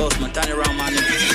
boss, man, turn around, my.